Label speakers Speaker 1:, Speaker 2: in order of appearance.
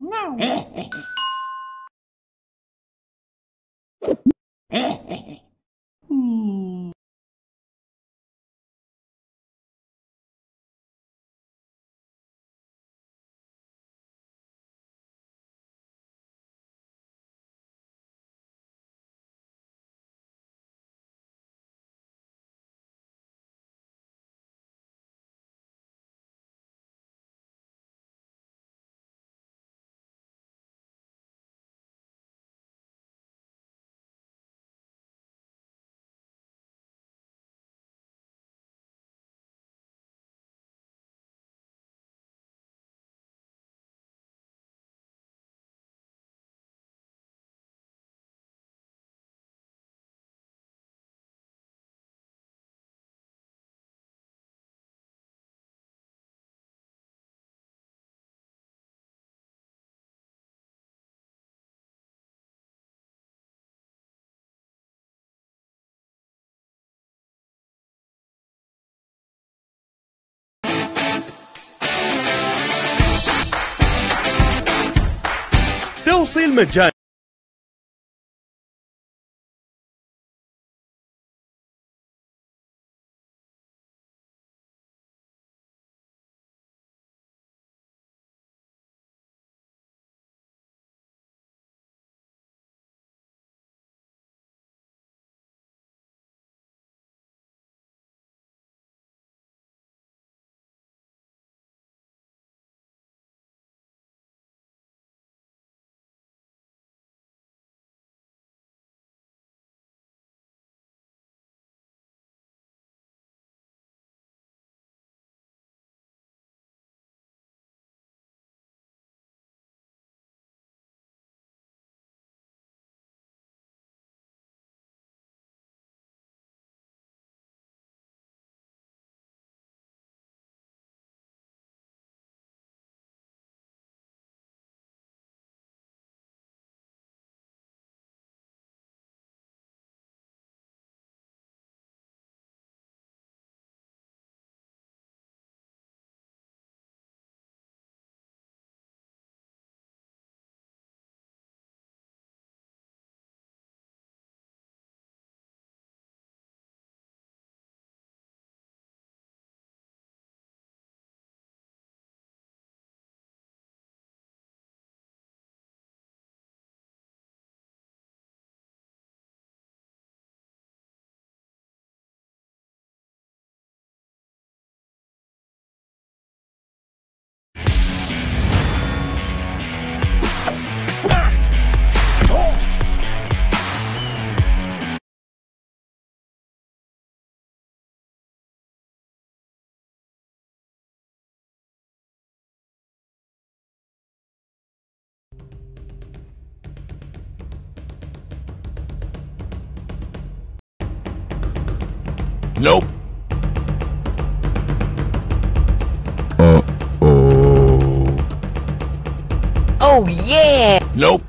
Speaker 1: Não. É, é, é. التوصيل مجاني.
Speaker 2: Nope.
Speaker 3: Oh yeah!
Speaker 2: Nope. Nope. Nope.